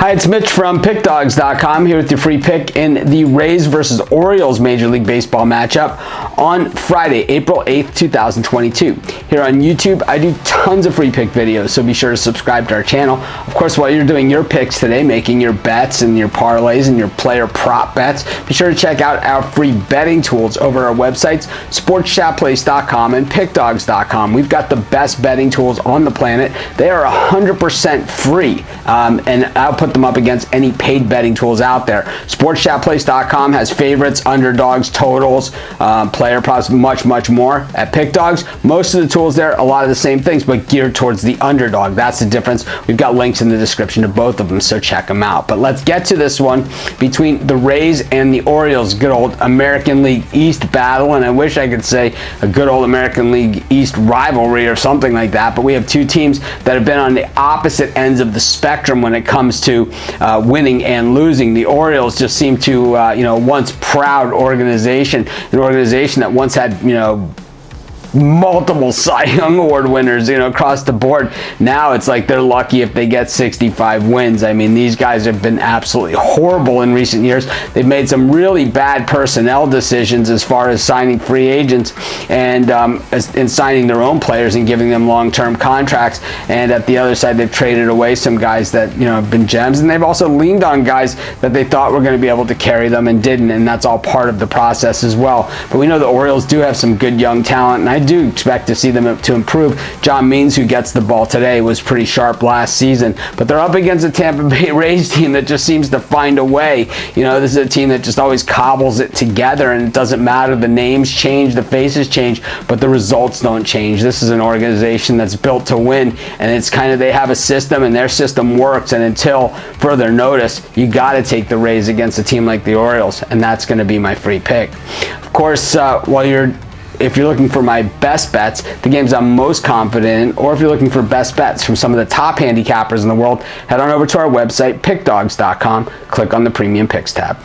Hi, it's Mitch from PickDawgz.com here with your free pick in the Rays versus Orioles Major League Baseball matchup on Friday, April 8th, 2022. Here on YouTube, I do tons of free pick videos, so be sure to subscribe to our channel. Of course, while you're doing your picks today, making your bets and your parlays and your player prop bets, be sure to check out our free betting tools over our websites, sportschatplace.com and pickdawgz.com. We've got the best betting tools on the planet. They are 100% free, um, and I'll put them up against any paid betting tools out there. SportsChatPlace.com has favorites, underdogs, totals, um, player props, much, much more. At PickDawgz, most of the tools there, a lot of the same things, but geared towards the underdog. That's the difference. We've got links in the description to both of them, so check them out. But let's get to this one between the Rays and the Orioles. Good old American League East battle, and I wish I could say a good old American League East rivalry or something like that, but we have two teams that have been on the opposite ends of the spectrum when it comes to uh, winning and losing. The Orioles just seem to, uh, you know, once proud organization, an organization that once had, you know, multiple Cy Young Award winners, you know, across the board. Now it's like they're lucky if they get 65 wins. I mean, these guys have been absolutely horrible in recent years. They've made some really bad personnel decisions as far as signing free agents and um, and signing their own players and giving them long-term contracts. And at the other side, they've traded away some guys that you know have been gems, and they've also leaned on guys that they thought were going to be able to carry them and didn't. And that's all part of the process as well. But we know the Orioles do have some good young talent, and I I do expect to see them to improve. John Means, who gets the ball today, was pretty sharp last season, but they're up against a Tampa Bay Rays team that just seems to find a way. You know, this is a team that just always cobbles it together, and it doesn't matter. The names change, the faces change, but the results don't change. This is an organization that's built to win, and it's kind of they have a system, and their system works. And until further notice, you got to take the Rays against a team like the Orioles, and that's going to be my free pick. Of course, uh, while you're if you're looking for my best bets, the games I'm most confident in, or if you're looking for best bets from some of the top handicappers in the world, head on over to our website, pickdawgz.com, click on the Premium Picks tab.